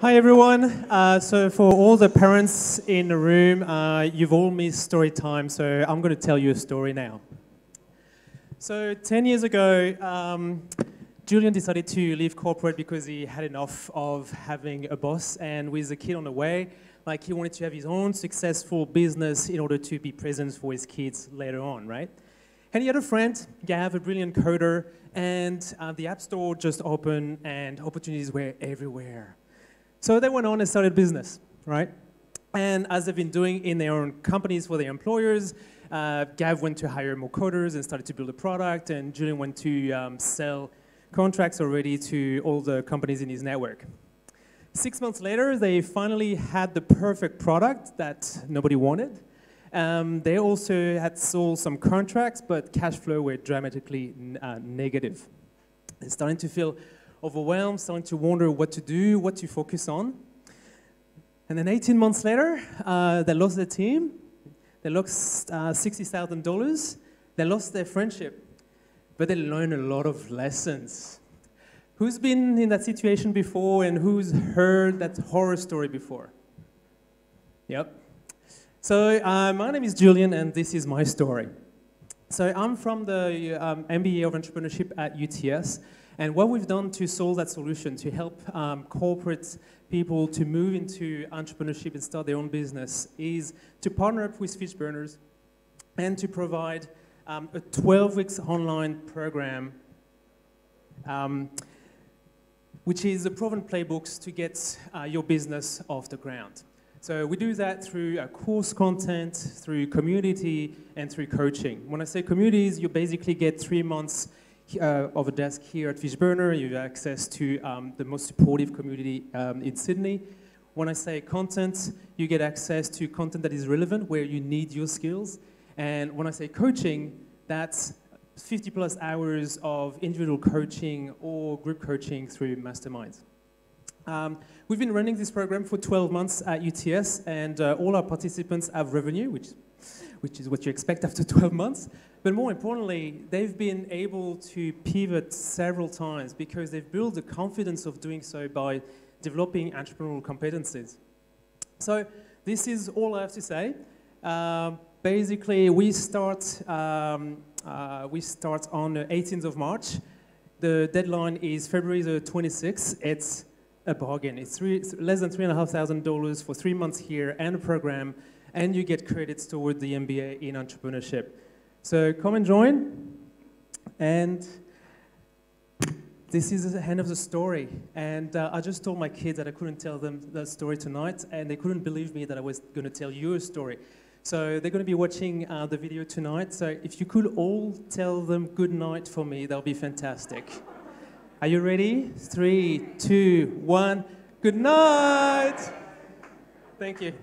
Hi everyone. Uh, so for all the parents in the room, uh, you've all missed story time, so I'm going to tell you a story now. So 10 years ago, um, Julien decided to leave corporate because he had enough of having a boss, and with a kid on the way, like he wanted to have his own successful business in order to be present for his kids later on, right? And he had a friend, Gav, a brilliant coder, and uh, the App Store just opened, and opportunities were everywhere. So they went on and started business, right? And as they've been doing in their own companies for their employers, uh, Gav went to hire more coders and started to build a product, and Julien went to um, sell contracts already to all the companies in his network. Six months later, they finally had the perfect product that nobody wanted. Um, they also had sold some contracts, but cash flow were dramatically uh, negative. They're starting to feel overwhelmed, starting to wonder what to do, what to focus on. And then 18 months later, uh, they lost their team. They lost uh, $60,000. They lost their friendship. But they learned a lot of lessons. Who's been in that situation before and who's heard that horror story before? Yep, so uh, my name is Julien, and this is my story. So I'm from the um, MBA of Entrepreneurship at UTS, and what we've done to solve that solution, to help um, corporate people to move into entrepreneurship and start their own business, is to partner up with Fishburners and to provide um, a 12 weeks online program, um, which is a proven playbooks to get uh, your business off the ground. So we do that through uh, course content, through community, and through coaching. When I say communities, you basically get three months uh, of a desk here at Fishburner. You have access to um, the most supportive community um, in Sydney. When I say content, you get access to content that is relevant, where you need your skills. And when I say coaching, that's 50 plus hours of individual coaching or group coaching through masterminds. Um, we've been running this program for 12 months at UTS, and uh, all our participants have revenue, which, which is what you expect after 12 months. But more importantly, they've been able to pivot several times because they've built the confidence of doing so by developing entrepreneurial competencies. So this is all I have to say. Uh, basically, we start, um, uh, we start on the 18th of March. The deadline is February the 26th. It's a bargain. It's, three, less than three and a half thousand dollars for three months here and a program, and you get credits toward the MBA in entrepreneurship. So come and join, and this is the end of the story. And uh, I just told my kids that I couldn't tell them that story tonight, and they couldn't believe me that I was going to tell you a story. So they're going to be watching uh, the video tonight. So if you could all tell them good night for me, that would be fantastic. Are you ready? Three, two, one. Good night. Thank you.